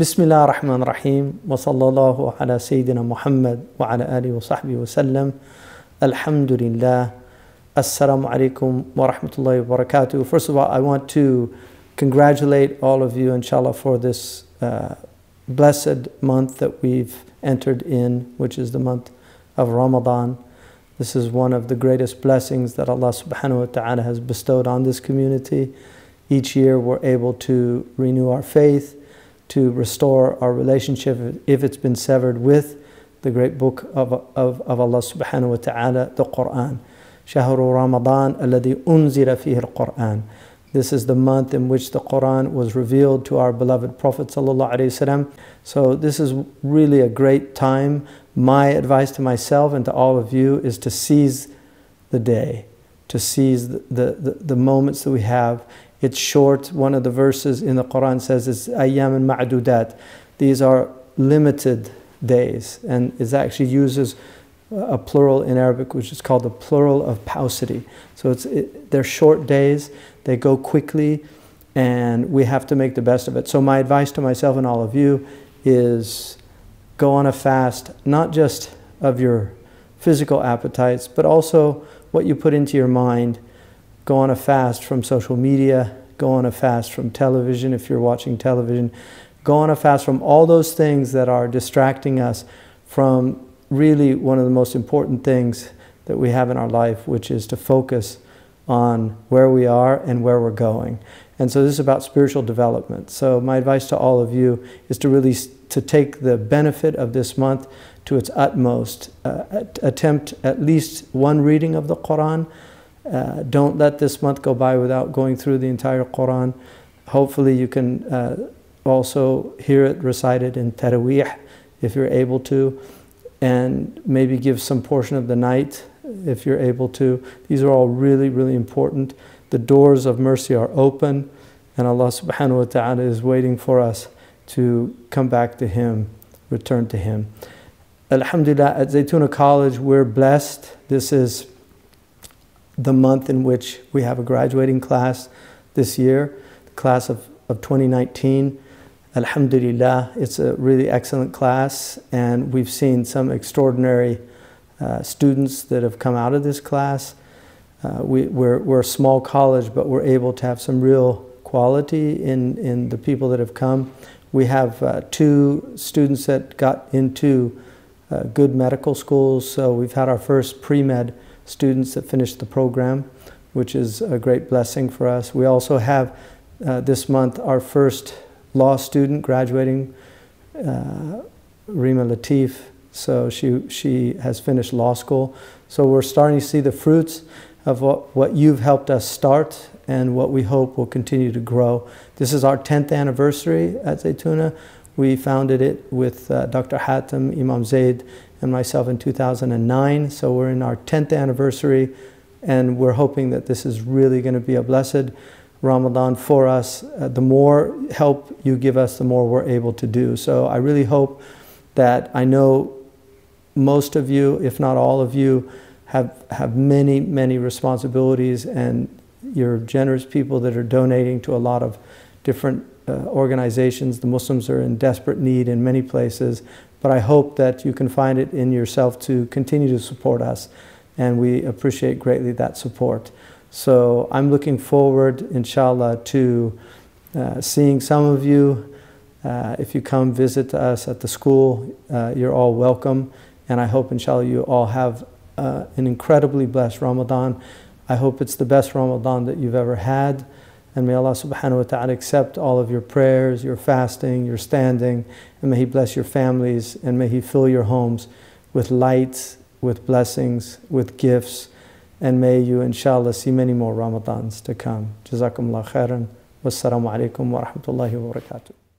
بسم الله الرحمن الرحيم وصلى الله على سيدنا محمد وعلى آله وصحبه وسلم الحمد لله Assalamu alaikum wa rahmatullahi wa barakatuh. First of all, I want to congratulate all of you, inshallah, for this uh, blessed month that we've entered in, which is the month of Ramadan. This is one of the greatest blessings that Allah subhanahu wa ta'ala has bestowed on this community. Each year we're able to renew our faith, to restore our relationship if it's been severed with the great book of, of, of Allah subhanahu wa ta'ala, the Quran. Shahru Ramadan alladhi unzila fihi al-Quran. This is the month in which the Quran was revealed to our beloved Prophet So this is really a great time. My advice to myself and to all of you is to seize the day, to seize the, the, the, the moments that we have it's short. One of the verses in the Quran says it's ayyam ma'dudat. These are limited days and it actually uses a plural in Arabic, which is called the plural of paucity. So it's, it, they're short days, they go quickly, and we have to make the best of it. So, my advice to myself and all of you is go on a fast, not just of your physical appetites, but also what you put into your mind. Go on a fast from social media, go on a fast from television if you're watching television, go on a fast from all those things that are distracting us from really one of the most important things that we have in our life, which is to focus on where we are and where we're going. And so this is about spiritual development. So my advice to all of you is to really to take the benefit of this month to its utmost. Uh, attempt at least one reading of the Quran. Uh, don't let this month go by without going through the entire Quran. Hopefully you can uh, also hear it recited in Taraweeh if you're able to and maybe give some portion of the night if you're able to. These are all really, really important. The doors of mercy are open, and Allah subhanahu wa ta'ala is waiting for us to come back to Him, return to Him. Alhamdulillah, at Zaytuna College, we're blessed. This is the month in which we have a graduating class this year, the class of, of 2019. Alhamdulillah, it's a really excellent class, and we've seen some extraordinary uh, students that have come out of this class. Uh, we, we're, we're a small college, but we're able to have some real quality in, in the people that have come. We have uh, two students that got into uh, good medical schools, so we've had our first pre med students that finished the program, which is a great blessing for us. We also have uh, this month our first law student graduating, uh, Rima Latif. So she, she has finished law school. So we're starting to see the fruits of what, what you've helped us start and what we hope will continue to grow. This is our 10th anniversary at Zaytuna. We founded it with uh, Dr. Hatem, Imam Zaid, and myself in 2009. So we're in our 10th anniversary, and we're hoping that this is really going to be a blessed Ramadan for us. Uh, the more help you give us, the more we're able to do. So I really hope that I know most of you, if not all of you, have, have many, many responsibilities and you're generous people that are donating to a lot of different uh, organizations. The Muslims are in desperate need in many places, but I hope that you can find it in yourself to continue to support us, and we appreciate greatly that support. So I'm looking forward, inshallah, to uh, seeing some of you. Uh, if you come visit us at the school, uh, you're all welcome. And I hope, inshallah, you all have uh, an incredibly blessed Ramadan. I hope it's the best Ramadan that you've ever had. And may Allah subhanahu wa ta'ala accept all of your prayers, your fasting, your standing, and may He bless your families, and may He fill your homes with light, with blessings, with gifts and may you inshallah see many more Ramadans to come. Jazakumullah khairan. Wassalamu alaikum wa rahmatullahi wa barakatuh.